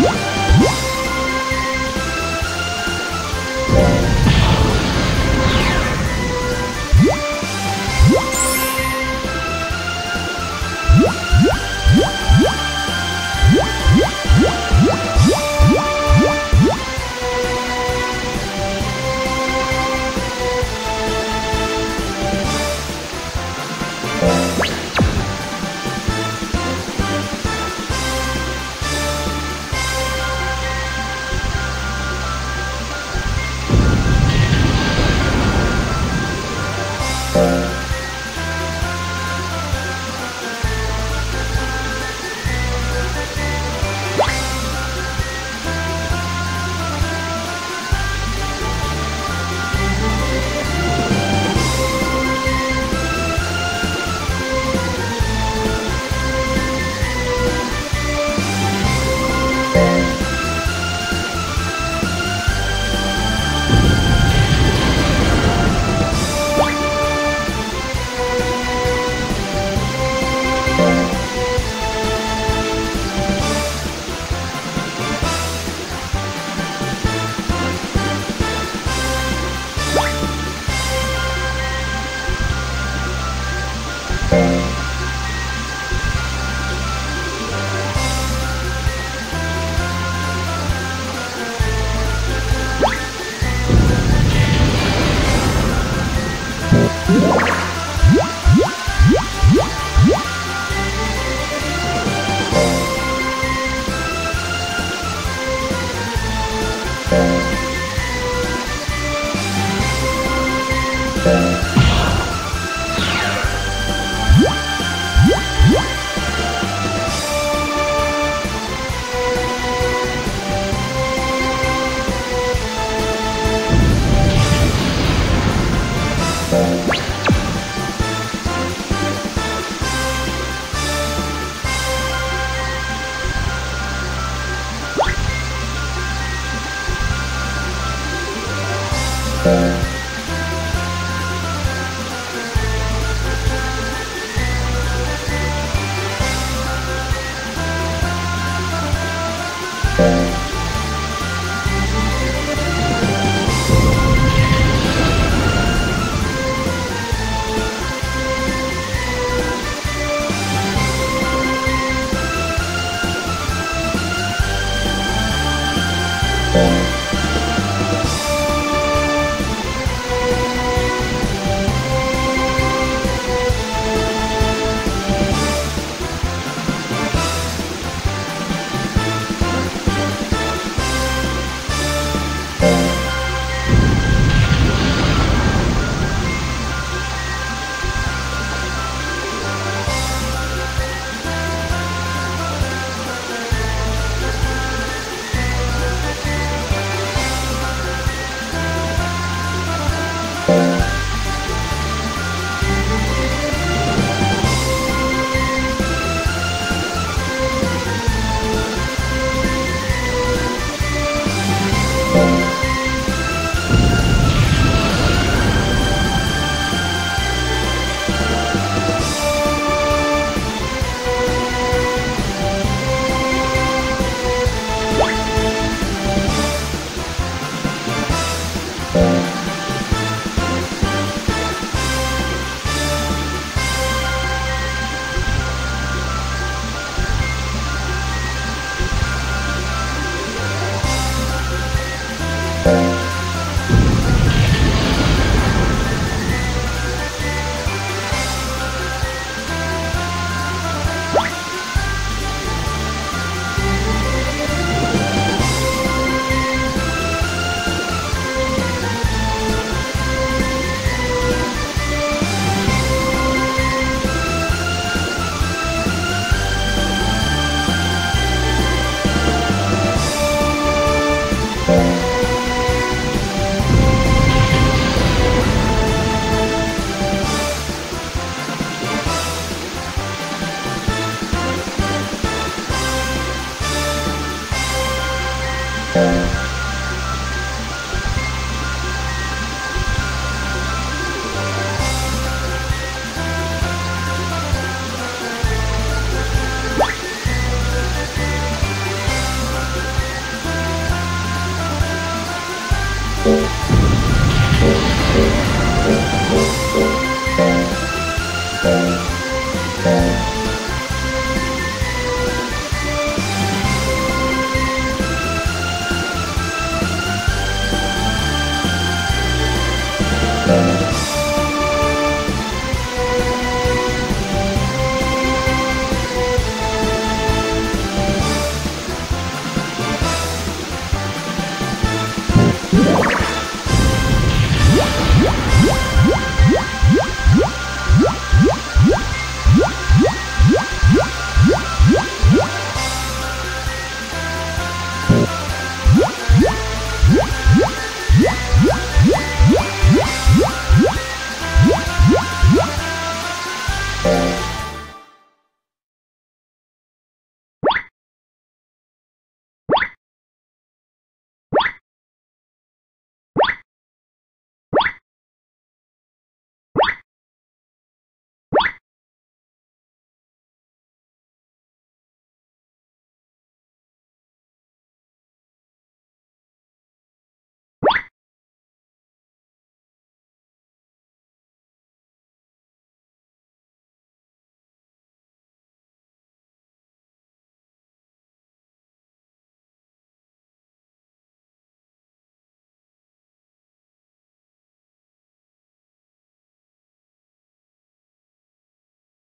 Yeah.